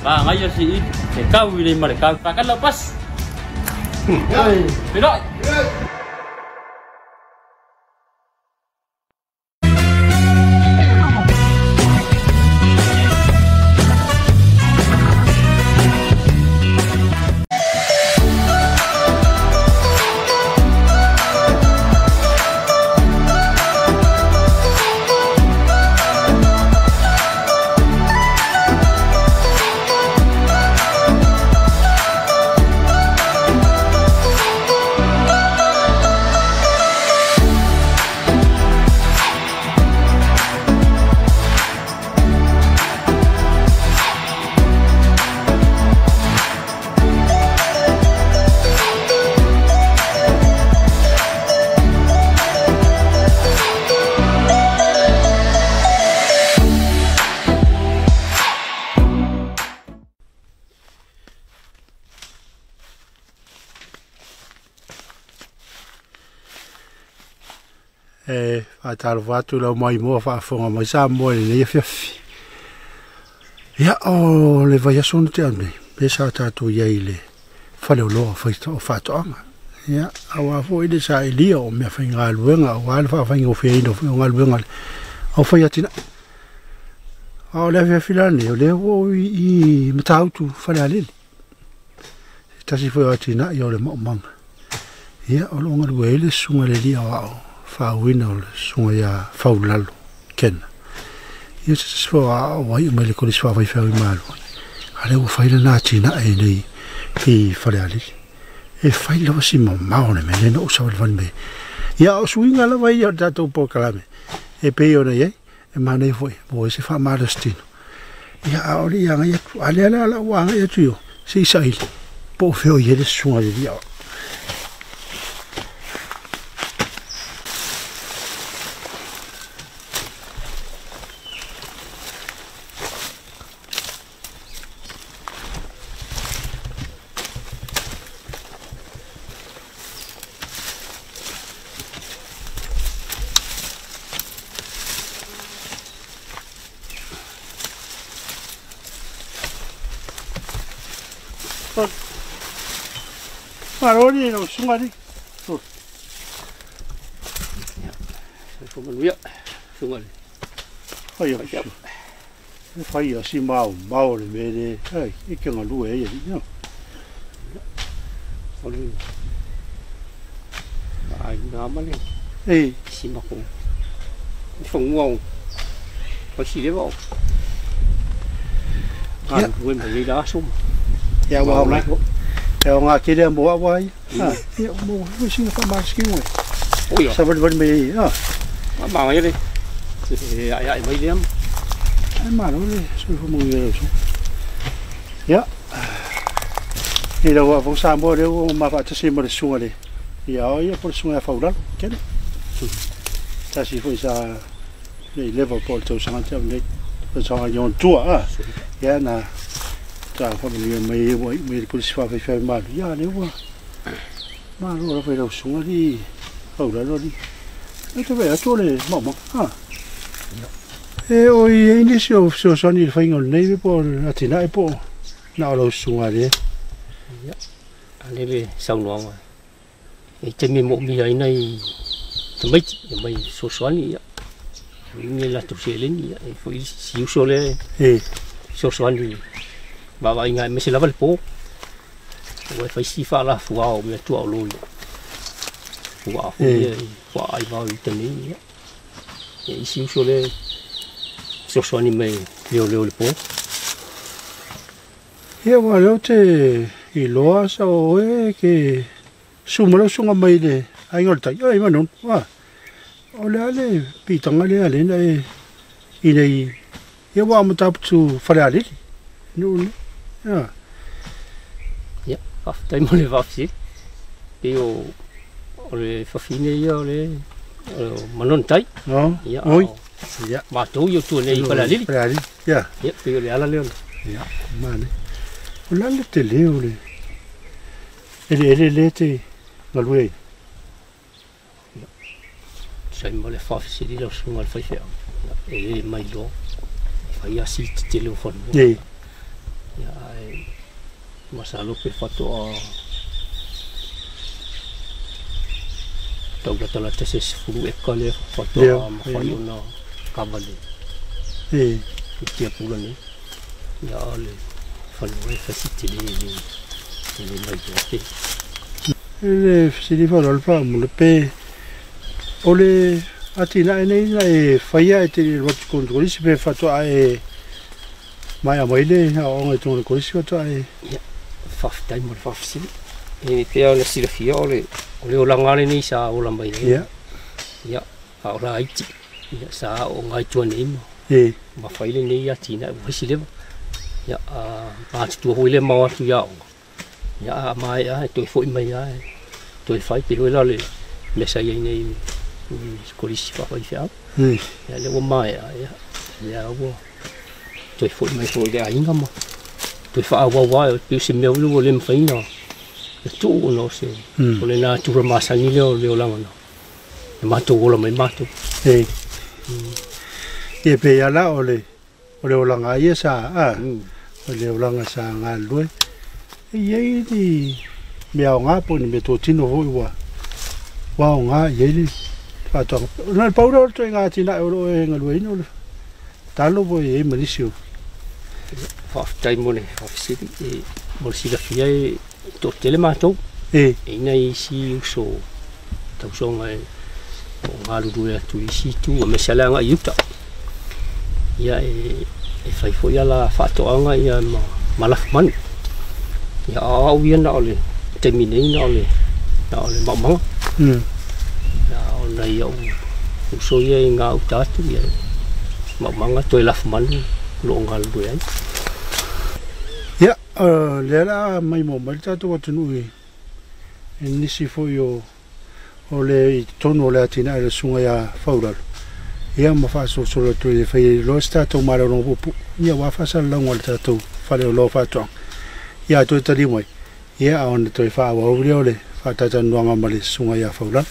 Ah, ba, ngayo si Id. Ikaw, eh, William Marikang. Pakalapas! Hoy! Hmm. Pinoy! Pinoy! faatalofa atu lau mai moa faafoga mai sa moa lenei afiafi ia o le vaiaso ona te aunei pe sa tatou iai le faleoloa o faatoʻaga ia auā foʻi le sa elia o mea faigaluega auā le faafaigofeaina o galuega au fai atinaʻi ao le afiafi lani o lea ua i matautu falealele tasi foi o atinaʻi o le maʻomaga ia o loo galuai le susuga lelia o aʻo fauina o le suga ia faulalo kena. Ia se sefoaao ai mai le kolisi faafaifeau i malua a le ua fai lana tinaʻe nei i faleali e fai lava si mamao na mele o usa walewani mai ia o suiga lava ia o le tatou pokalame e pei ona iai e manei foi o se faamalasitino ia aole iagai atu a leale alaʻua agai atu io se isaʻile po o feo iai le susuga lelia ole i ele sunga li dia o. Maroni no sungari. Fu man wi. Sungal. Ai ai. E fai asi mau, mau le mere. Ai, e ke ngalu e ye, no. Oli. Ai na ma le. Ei, Si ma ko. Phong ngong. Có gì đấy bộ. À, quên phải đi đó sung. Então aquele é bom, ah, vai. Ah, é bom, vou sim para mais que um aí. Ui, ó. Sabe de vermelho aí, ó. Uma mão é, aí, é né? Ai, ai, vai dentro. Ai, mano, olha aí, se eu for morrer assim. Já. Ele vai voltar embora, eu vou matar esse marisão ali. E aí, a porção é faurar, quer né? Tá se assim, foi já. Ele leva o o santo, né? Pessoal, aí, um tua, ah. Já na. Fa mi mai wo mi ko si fa fa fa ma ya le wa. Ma lo lo fa lo sunga di. Fa ural lo di. E te vea tole mama. Ah. E o i ini si o so so ni fa ngol nei po na tina e po. Na lo sunga le. Anh đi sau nó mà. Cái chân mình mộ mi ấy này. Thì mấy mấy số số này. Như là tụi sẽ lên vậy. Phải xíu số lên. Bawa inga me se lava le po. O fai si fa la fua o me tua o loi. Fua o ia i fua ai vau i tani ia. E isi uso le sosoni me leo leo le po. Ia wa leo te i loa sa o e ke sumalo sunga mai le ai ngol tai ai manon wa. O le ale pitanga le ale na i nei wa tu ne. Ya. Faf, tai mo le faf si. Pe o o le fafine ia o le manon tai. No. Ia. Oi. Ya. Ma tu yo tu nei pala lili. Fare ale. Ya. Ia, pe o le ala leon. Ya, mane. O la le te leo le. Ele ele le te ngalue. Sai mo le faf si di lo sunga fai fea. E le mai lo. Fai a si te telefon. Ye. ya ay masalupi fatua toga tala tese sifuru ekale fatua mafayu na eh itia pulani. Ya ale fanuai e fasitili ni ni majoke ele sili fa alfa mo pe. Ole atina ene ina e pe Mai a mai nei, a ongai tō na koisi kata e Ia, whaftai mora whafsi. E me pēr na sira fia, ole, ole o langare nei sā o la mai nei. Ia. Ia, a o la aiti. Ia, sā o ngai tua nei mo. e Ma whaile nei a tina, e hisi lewa. Ia, a māti tua hoile mau atu ia o. Ia, a mai a, e toi fo i mai a, e toi whai te hoi lale. Mesa iei nei, kolisi whafai whiau. Ia, lewa mai a, ia. Ia, ua. Ia. To fo mai fo le a inga mo to fa wa wa tu si me lu le mfa ina tu no se o le na tu ma sa ni le o le o la no ma tu o la mai ma tu e e pe ya la o le o le o la ngai sa a o le o la nga sa nga lu e ye di me a nga po ni me to tino ho wa wa o nga ye li fa to na pa ro to nga tina o ro e nga lu ino talo bo e me lisio whaftai mone, whafisiri, e mole sila fia e tō tele mātou, e e ina i si uso tau songa e o ngā ruru e atu i si tu a mesala anga i uta. Ia e, e whai fo ia la whātoanga ia ma, ma lafu manu. Ia au ia na ole, te minei na ole, na ole maumanga. mm Ia o na ia u, uso ia i ngā uta atu ia lafu manu lo ngā lo ngal do ya ya la mai mo mal ta to tu nu ni si fo yo o le tonu le atina le sunga ya faulal ya ma fa so so le tu fe lo sta to mar lo po ya fa sa lo ngal fa le lo fa to ya to ta di mo ya on to fa wa o le fa ta ta nu ma le sunga ya faulal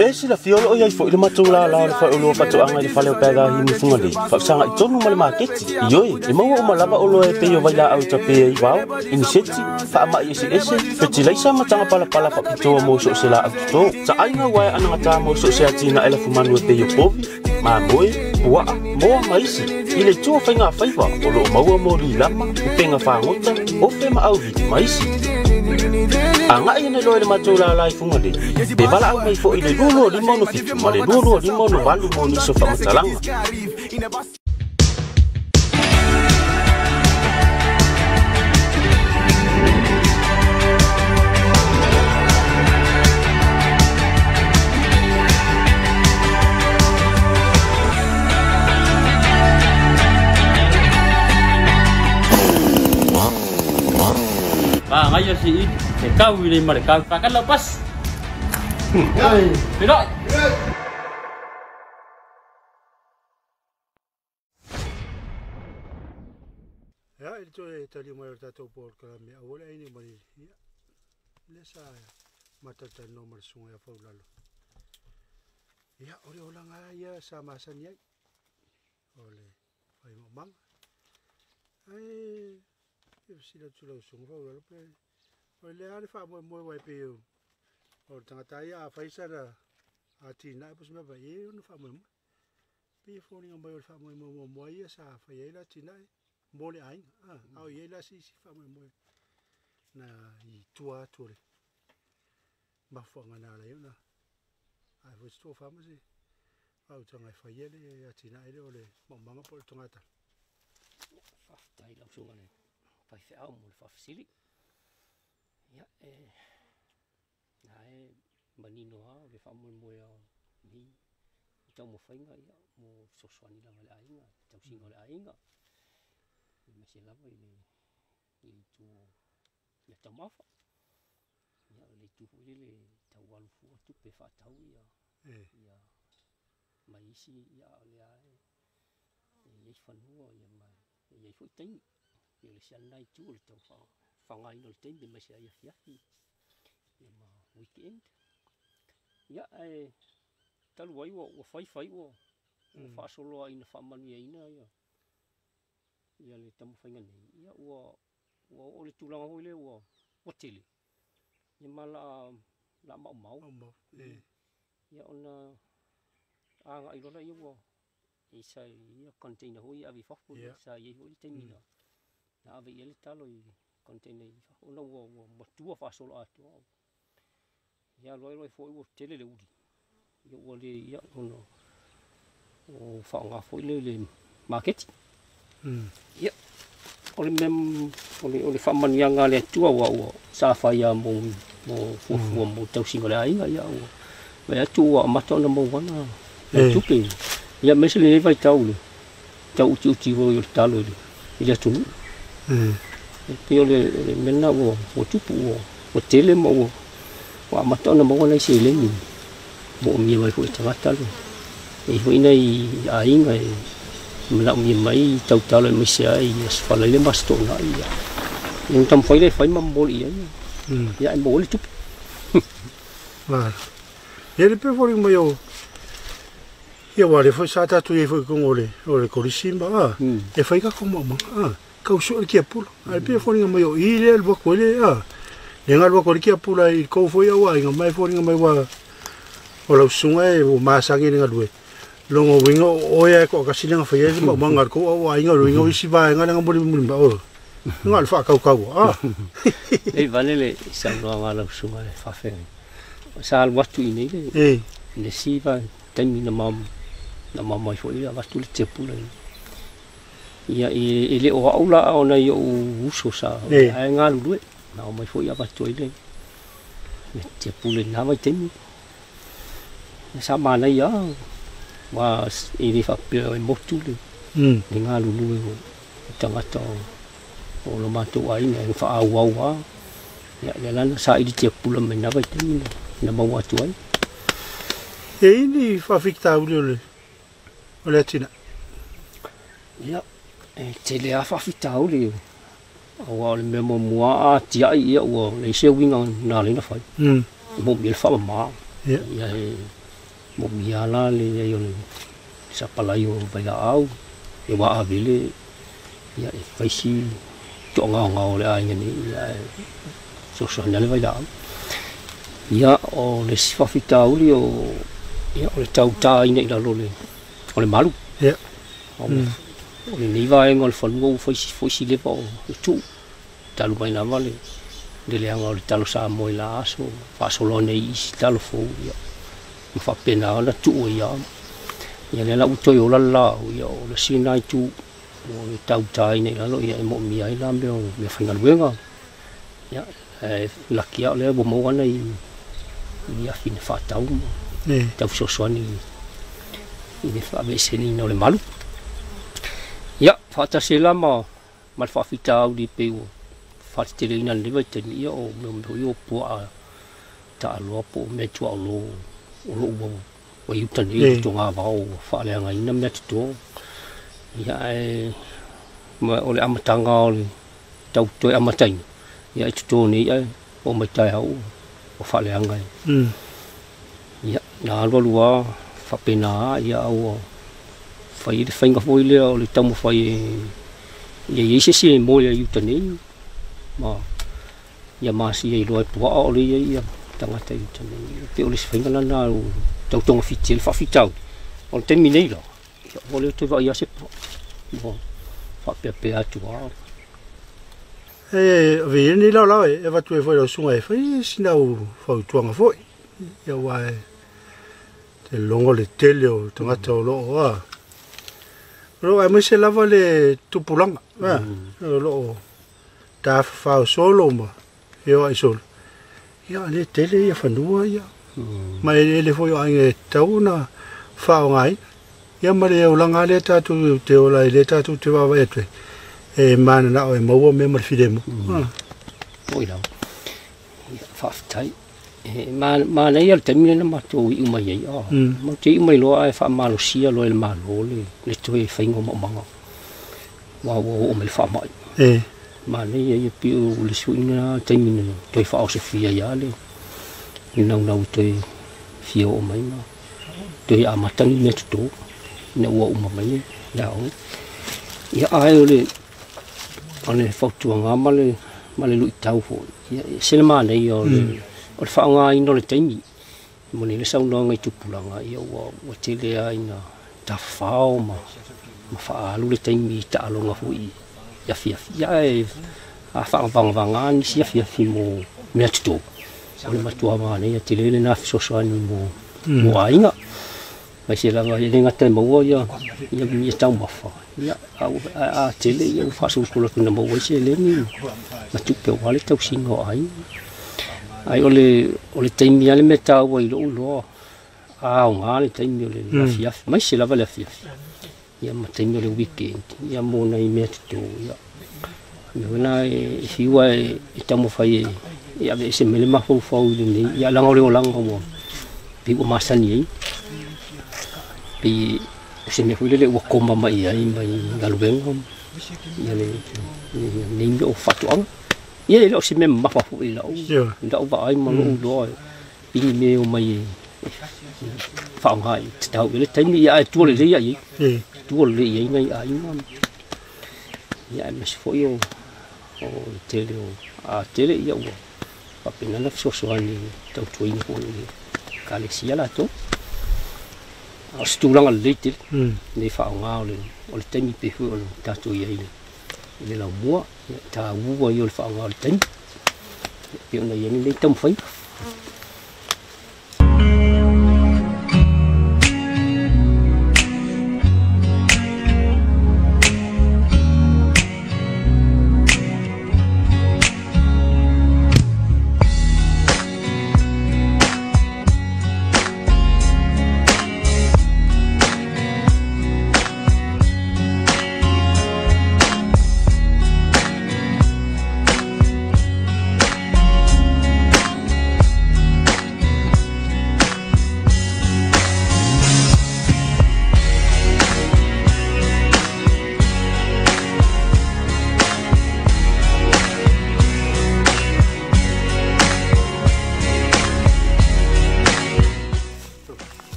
e sila fiolo o iai fo le matou la la le fai olo pato i le fale o pēga hi mu i tonu ma le maketi. ioe e maua o malava e pe o vai la au ta pe i wao. ai vao iniseti ama i ese ese. Feti ma tagapalapala faapitoa mo so o se la au to. Sa ainga wai mo so o se atina ele fumanu e pei o povi. Ma moe, bua, moa maisi. I le itua faigafaiva o loo maua mo lilama lama, upenga whangota, o ma au viti maisi. anga ina loe le matula lai funga de pe bala au mai fo i le lua lua limono fifi ma le lua di limono valu moni so fa matalanga ayah si Ij Sekawi lain mereka Takkan lepas Tidak Ya, itu tadi mereka tahu pol kami awal ini mari. Ya. Lesa mata dan nomor sungai apa lalu. Ya, oleh orang ayah sama sanya oleh ayah mang. Eh, ya, sila sila sungai apa lalu. o lea le faamoemoe uai pe o o le tagata ai afaisa la atinai po sema vaie ona faamoemoe pia foliga mai o le faamoemoe muamua ia sa afai ai la atinai mo le la na itua atu le mafuaganā lai ona ae foi tutua famasi autaga e faia le atinaʻi le o le maumaga po le togatala faafatai lausuga le mo Ya e na e manino ha le fa mo mo ya ni tau mo fainga ya mo soswani la le ainga tau singa le ainga. Ni se lava i le i tu ya tau mafa. Ya le tu le le tau walu fu tu pe fa tau ya ia mai isi ia le ai e ia whanua ia mai e ia fwoi teimi ia le sian nai tu le tau wha whangai no le teimi mai se ia fiahi ia ma weekend ia e talu ai wa wa fai fai wa wa Mm. whaasolo ai na whamanu ia ina ia ia le tamu whainga nei ia ua ua o le tūlanga hoi le ua wa tele ia ma la la mau mau o mo e ia ona anga i lona ia ua i sa ia container hui avi fafu Ia. sa ia hui te mina na ave ia le talo i container i fafu ona ua ua matua fa solo atu au ia loi loi fo ua tele le uri ia ua le ia ona o fa nga fo le le market mm o le mem o le o le fa manianga le tua ua ua sa fa ia mo mo fu fu mo tau singa le ainga ia ua Vai atu ua mata ona mo wana Eh. e tupe ia mese le vai tau le tau uti uti vo i le talo le ia tunu e e pe o le le mena ua o tupu ua o tele mo ua ua mata ona mo wana i se le ni mo mi vai fu i tangata le e fu ina i ainga e mena mi mai tau talo e mese ai asfala le masto na ia Yung tam fai le fai mamboli ia mm ia e mo le tupu Vale. E le pe fori mai o. Ia wa le foi sa ta tu e foi con ole, ole ko li simba a. Hmm. E fai ka ko mo mo. A. kau suka kia pula. Alpi phone ngan mayo ile alba kole ya. Yang alba kole kia pula i kau foi awa ngan mai phone ngan mayo. Ola sungai e, bu masang ini ngan Longo wingo oya e ko kasina ngan foi ma mangar ko awa ngan wingo isi ba e ngan ngan muli muli ba. Ngan alfa kau kau. Ah. Ei vanele sanu ala sungai fa fe. Sal watu ini. Ei. Ne si ba tem ni mam. Na mam mai foi ya watu le tepula. Ei. Ia e le o aula ona ia o uso sa ai nga lu na o mai foi ia watu ile le te pula na vai taimi sa mana ia wa e le fa pe e motu le Mm. ni ngā lulu e o tangata o, o lo mātou ai ne wha au au a ia ia lana sa i te pula mai nawa i te mina na mau atu ai E ini fa fikta uli ole. Ole tina. ia e te le a le au au le mea mo mua a tia ai ia ua le se winga nā le na whai mo mia le wha maa Ia. ia e mo mia la le ia i o le sa palai o vai la au e wa a vile ia e whaisi to ngā ngā o le a ingani ia e so so nale vai la au ia o le si whawhita au le o ia o le tau tā ina i la lo le o le malu Ia. o Mm. o le nei vaenga o le whanua o whaisi whaisi le pa o le tū talu mai na vale le o le talo sa mo i la aso whaasolo nei isi talo fōu ia ma whapena ana tu o ia ia le la utoi o la la o le sinai tu o tau tai nei lalo ia e mo mi ai la mea o mea whainga luenga ia e laki au le bo mo ana i i a fine whatau mo E. tau sosoani i le whaaveseni na o le malu Ia, whata se la ma, whawhita au di pe o whata te lewa te ni o me o meo i o pua a ta aloa po me tua o lo o lo ua wa iuta ni i tonga a vau o whaalea ngai na mea te toa. Ia e, ma o le amatanga o le tau toi amatai. Ia e te toa ni ia o mai tai hau o whaalea Mm. Ia, na alwa lua, whapena ia au o fai le faiga foi lea o le tamo fai ia iai sesi e moe le iuta nei ma ia masi ai loa pua'a o le ia ia tagata iuta nei pe o le sefaiga lana o tautoga fiti le fa'afitau o le taimi nei la o le toe va'ia se mo fa'apeapea atu a e ve ni la la e va tu e foi lo sunga e foi sina u foi tuanga foi ia wa e te longo le tele o tonga te o loo wa lo ai mo se lava le tupulanga va lo ta fa solo ma io ai solo. Ia le tele ia fanua ia. Ma e le foi ai e tauna fa ngai. Ia ma le o langa le tatu te o la le tatu te va va e e mana na o e maua me mar fide mo oi la fa tai ma nei al temi na ma to i mai ai a ma te i mai lo ai fa ma lo sia lo ma lo le le to e fa ngo ma ma wa wa o me fa mai e ma nei e pi o le su ina temi na to fa o se fia ya le ni na na to fia o mai ma to i a matani me to ne wa o ma mai ya o ia ai o le ane fautuanga ma le ma le lui tau fo se le mana i o le o le whaanga ino le taimi mo ni le saunanga i tupulanga i o wa te le a ina ta whao ma ma whaalu le taimi i ta alonga fu i ia fia fia e a whaanga vanga vanga ni si fia fi mo mea tuto o le matua mana i a te le le na fisosoani mo mo ainga mai se lava i le ngata maua ia ia ia tau mafa ia a tele ia fa su kula kuna maua se le ni ma tu pe wale tau singo ai ai ole ole taimi ale me tau ai lo lo a o nga le taimi ole la fia mai se lava la fia ia ma taimi ole weekend ia mo na i me tu ia me na e fiwa e tamo fai ia be se mele ma fo fo ni ia langa ole o langa mo pi o masani ai pi se me fule le wa koma mai ai mai galubenga ia le ni o fatu ang ia le o se me ma fa fu ila o nda o va ai ma lo lo pi me o mai fa nga ai tau le tai mi ia tu le ia i tu le ia ngai ai ma ia me se fo yo o tele o a tele ia o pa pena na so so ani tau tu ni ko ni kale sia la to o se tūranga le leite ne whao ngā o le o le taimi pe hui o vì là búa thờ búa vô phòng i tính chuyện này vậy lấy i phí.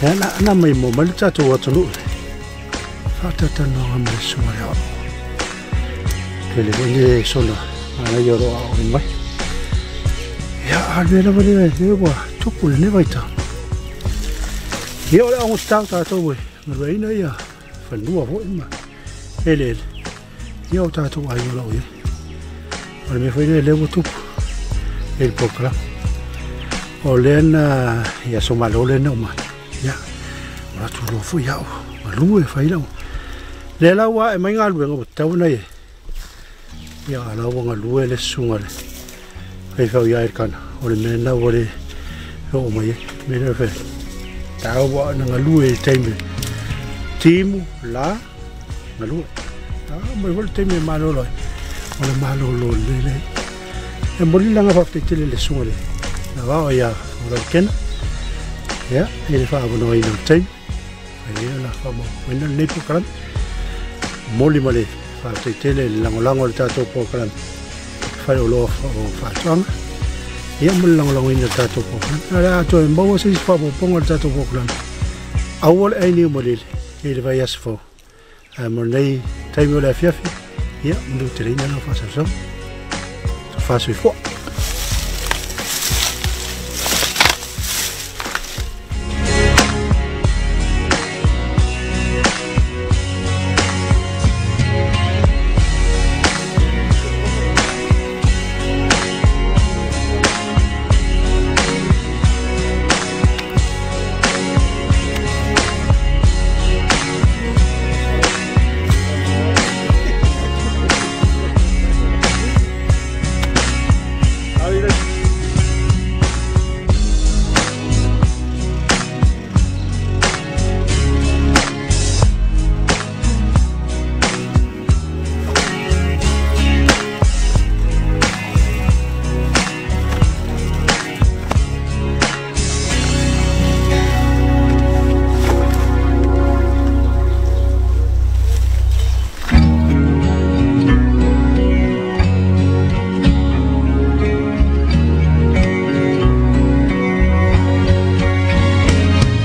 哎，那那没毛，没扎着，我走路。发着呆呢，没得什么料。这里边的塑料，俺们要多熬点麦。呀，这边的玻璃，这块，窗户的那玻璃条。料料，我们拆开，拆开，我们这那有。Phần lúa vội mà đây là nhiều ta thu ai vô lâu vậy còn mình phải đây lấy một chút đây bột lắm ở lên giờ số mà lâu lên đâu mà ya mà thu lúa phơi giàu mà lúa phải đâu lấy lâu quá mấy ngàn lúa ngọc tàu này giờ lâu quá ngọc lúa lấy sung rồi phải phải ya cái ở lên lâu rồi rồi mà mình phải tao vợ nó ngọc lúa trên mình timu, la na lu ta mo vol taime ma lo lo o le malo lo le le e mo li langa fa te tele le sunga le na va o ya o le ken ya e le fa no i no taime e la fa mo wena le po kran mo li mo le fa te tele le lango lango le tato po kran fa lo lo o fa tong ia mo lang lang ina tato po kran ara to en mo se fa po pongo tato po kran awol ai ni mo lele ele vai as fo a monei we le hier moet mdu erin, ina no fa so zo. Vasten so voor.